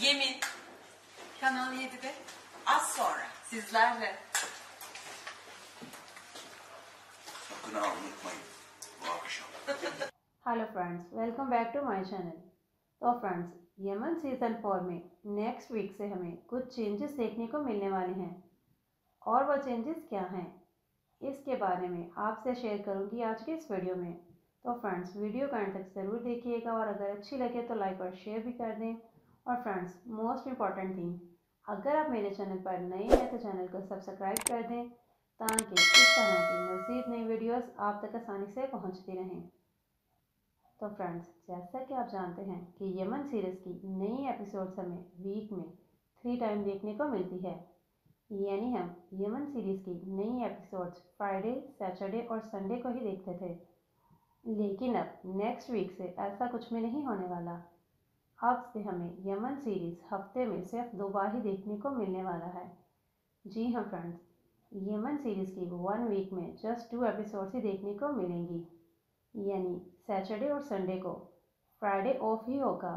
Yemin Kanal 7'de az sonra. sizlerle. Ha unutmayın bu akşam. Hello friends welcome back to my channel तो friends Yemen season four में next week से हमें कुछ changes देखने को मिलने वाले हैं और वो चेंजेस क्या हैं इसके बारे में आपसे शेयर करूँगी आज के इस वीडियो में तो फ्रेंड्स वीडियो का एंड तक ज़रूर देखिएगा और अगर अच्छी लगे तो लाइक और शेयर भी कर दें और फ्रेंड्स मोस्ट इंपॉर्टेंट थिंग अगर आप मेरे चैनल पर नए हैं तो चैनल को सब्सक्राइब कर दें ताकि इस तरह की मज़ीद नई वीडियोस आप तक आसानी से पहुँचती रहें। तो फ्रेंड्स जैसा कि आप जानते हैं कि यमन सीरीज़ की नई एपिसोड्स हमें वीक में थ्री टाइम देखने को मिलती है। यानी हम यमन सीरीज़ की नई एपिसोड्स फ्राइडे सैटरडे और संडे को ही देखते थे। लेकिन अब नेक्स्ट वीक से ऐसा कुछ भी नहीं होने वाला। अब से हमें यमन सीरीज़ हफ़्ते में सिर्फ़ दो बार ही देखने को मिलने वाला है। जी हाँ फ्रेंड्स यमन सीरीज़ की वन वीक में जस्ट टू एपिसोड्स ही देखने को मिलेंगी। यानी सैटरडे और संडे को फ्राइडे ऑफ़ ही होगा।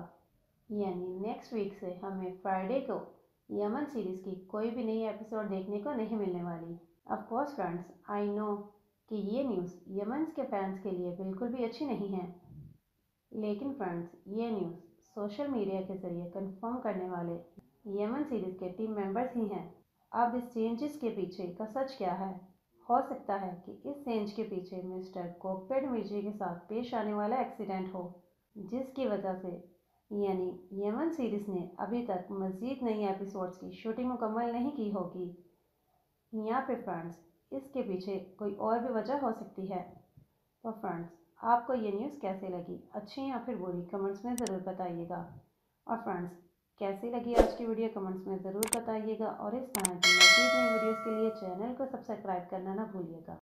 यानी नेक्स्ट वीक से हमें फ्राइडे को यमन सीरीज़ की कोई भी नई एपिसोड देखने को नहीं मिलने वाली। Of course friends I know कि ये न्यूज़ यमन के फैंस के लिए बिल्कुल भी अच्छी नहीं है। लेकिन फ्रेंड्स ये न्यूज़ सोशल मीडिया के ज़रिए कंफर्म करने वाले यमन सीरीज़ के टीम मेंबर्स ही हैं। अब इस चेंजेस के पीछे का सच क्या है? हो सकता है कि इस चेंज के पीछे मिस्टर कोपेड मिर्जी के साथ पेश आने वाला एक्सीडेंट हो, जिसकी वजह से यानी यमन सीरीज़ ने अभी तक मज़ीद नई एपिसोड्स की शूटिंग मुकम्मल नहीं की होगी। या फिर फ्रेंड्स इसके पीछे कोई और भी वजह हो सकती है। तो फ्रेंड्स आपको ये न्यूज़ कैसे लगी? अच्छी या फिर बुरी? कमेंट्स में ज़रूर बताइएगा। और फ्रेंड्स कैसी लगी आज की वीडियो कमेंट्स में ज़रूर बताइएगा। और इस तरह की मज़ीद नई वीडियोज़ के लिए चैनल को सब्सक्राइब करना ना भूलिएगा।